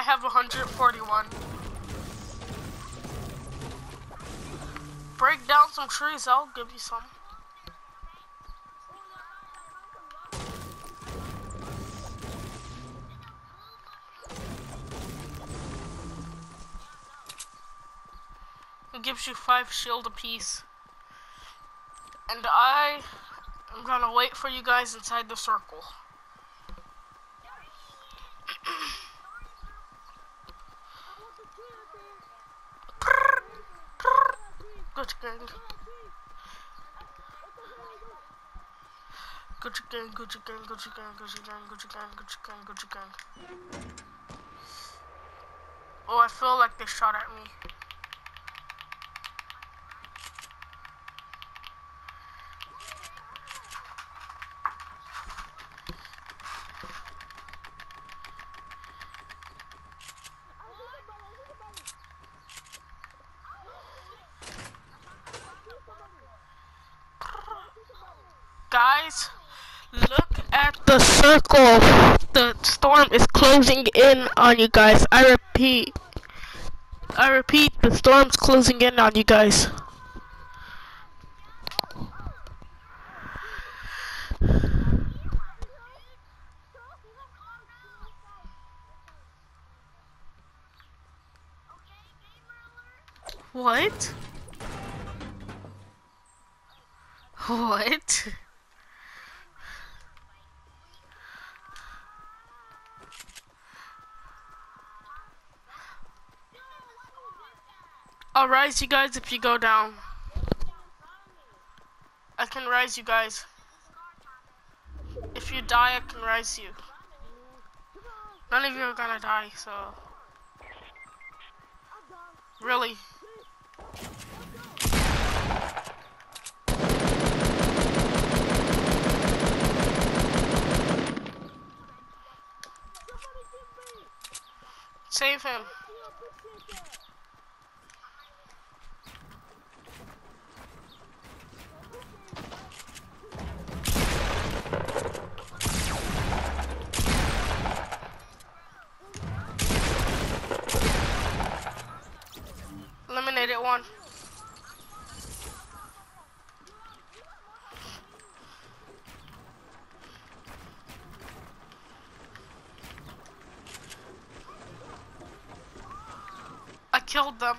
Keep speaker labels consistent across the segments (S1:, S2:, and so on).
S1: I have 141. Break down some trees, I'll give you some. It gives you five shield apiece. And I am gonna wait for you guys inside the circle. Good gang. Gucci gang, Gucci gang, Gucci gang, Gucci gang, Gucci gang, Gucci gang, Gucci gang. Oh, I feel like they shot at me. Guys, look at the circle. The storm is closing in on you guys. I repeat. I repeat, the storm's closing in on you guys. What? What? I'll rise you guys if you go down. I can rise you guys. If you die, I can rise you. None of you are gonna die, so. Really. Save him. Eliminated one. I killed them.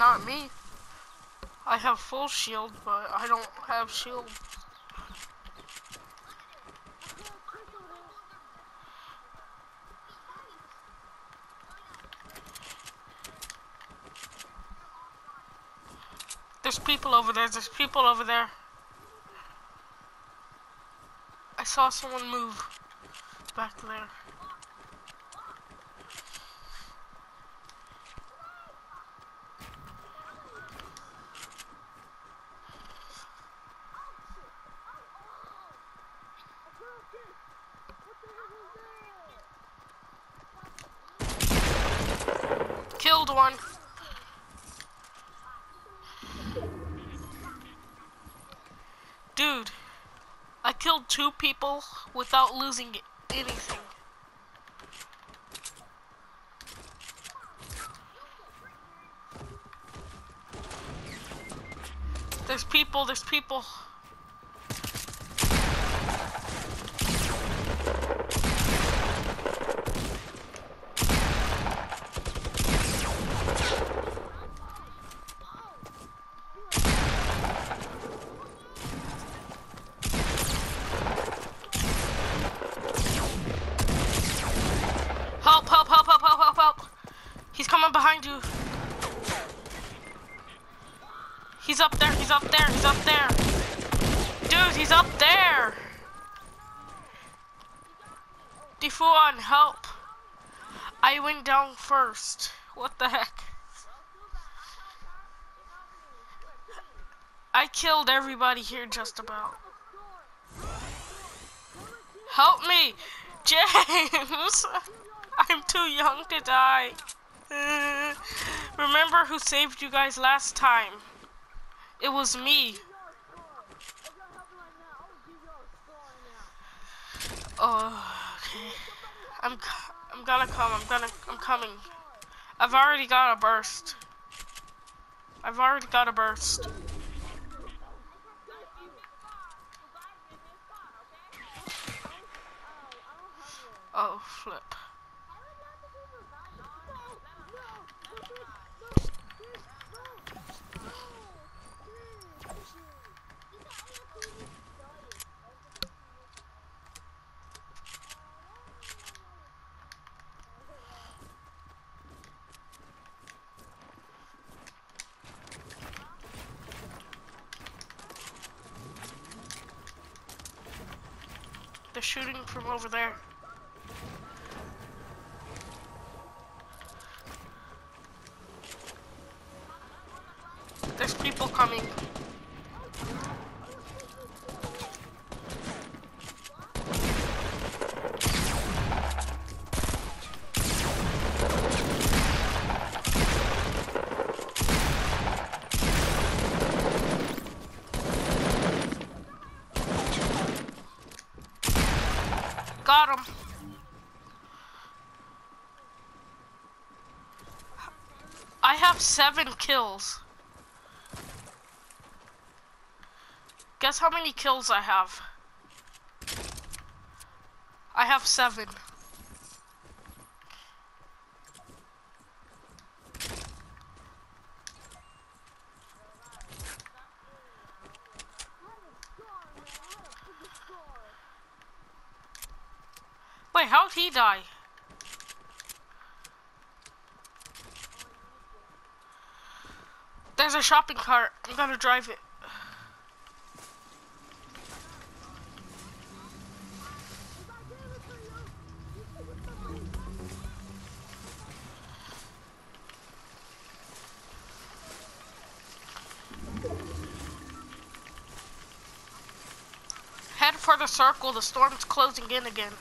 S1: Not me. I have full shield, but I don't have shield. There's people over there. There's people over there. I saw someone move back there. Killed one. Dude, I killed two people without losing anything. There's people, there's people. He's up there, he's up there, he's up there. Dude, he's up there. Defuan, help. I went down first. What the heck? I killed everybody here just about. Help me! James! I'm too young to die. Remember who saved you guys last time? It was me. Oh, okay. I'm I'm gonna come. I'm gonna I'm coming. I've already got a burst. I've already got a burst. Oh, flip. Shooting from over there. There's people coming. Got him. I have seven kills. Guess how many kills I have? I have seven. How'd he die? There's a shopping cart. I'm gonna drive it. Head for the circle. The storm's closing in again.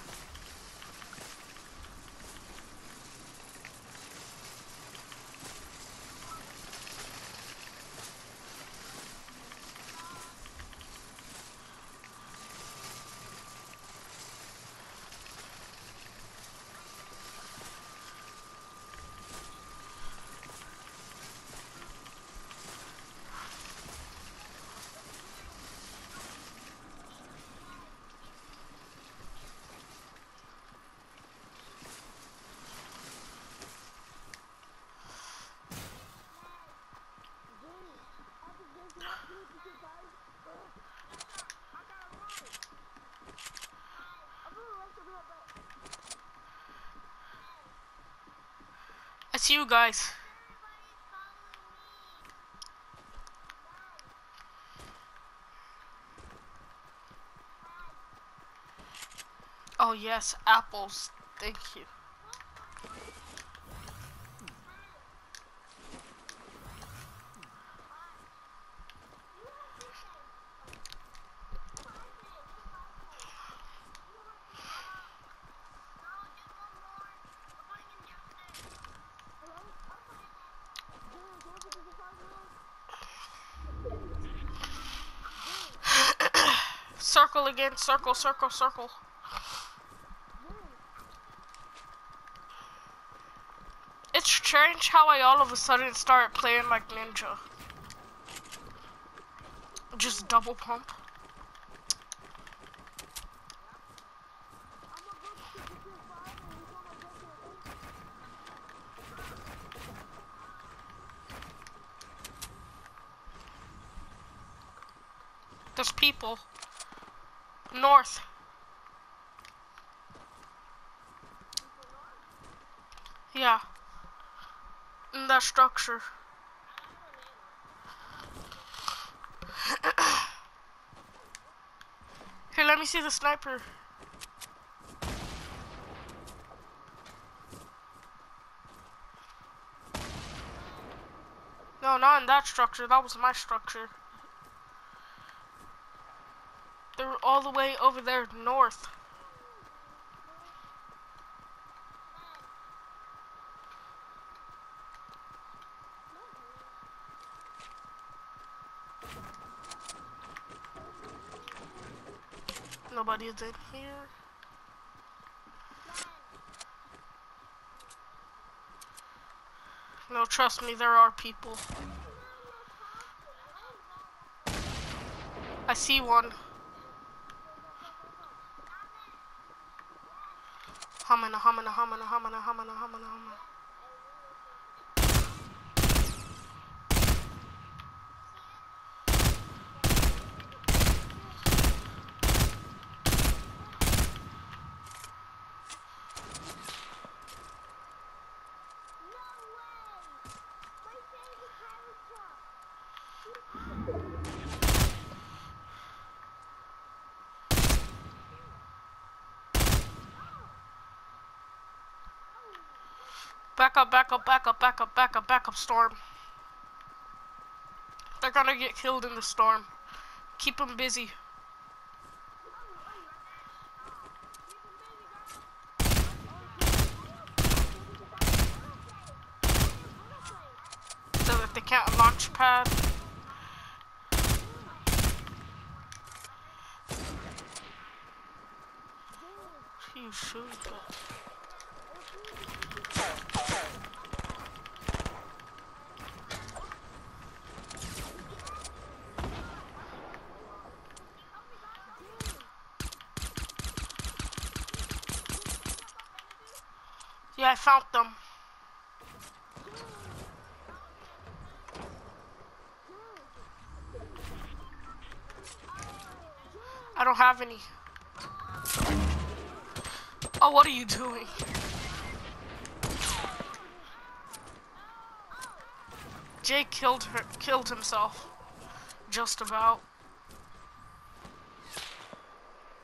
S1: I see you guys. Oh yes, apples. Thank you. Circle again, circle, circle, circle. It's strange how I all of a sudden start playing like ninja. Just double pump. There's people. North. Yeah. In that structure. Here, let me see the sniper. No, not in that structure. That was my structure. They're all the way over there north. Nobody is in here. No, trust me, there are people. I see one. Humming, humming, humming, humming, humming, humming, humming. Back up, back up, back up, back up, back up, back up, storm. They're gonna get killed in the storm. Keep them busy. So that they can't launch pad. You shoot Yeah, I found them. I don't have any. Oh, what are you doing? Jake killed her, killed himself. Just about.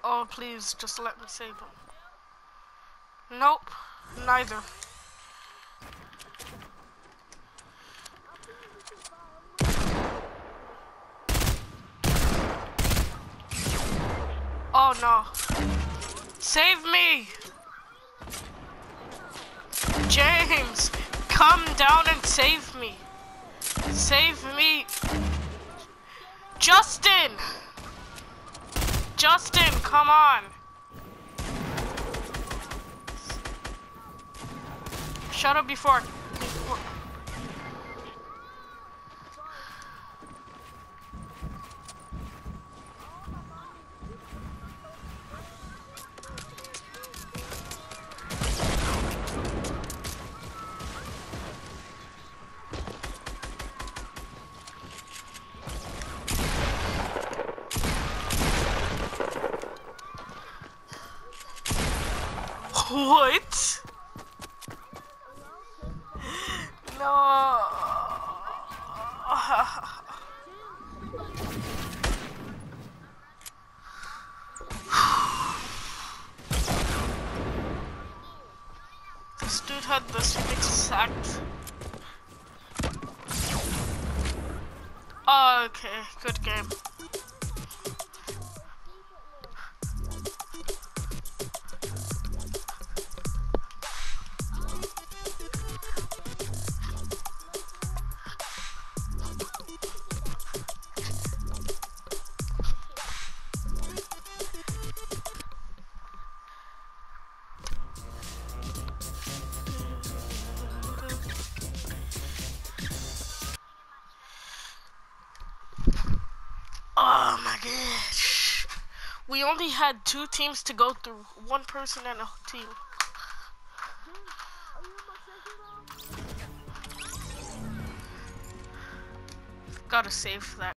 S1: Oh, please, just let me save him. Nope. Neither. Oh no. Save me! James, come down and save me. Save me. Justin! Justin, come on. Shut up before. This dude had this exact. Oh, ah, okay, good game. We only had two teams to go through. One person and a team. Gotta save that.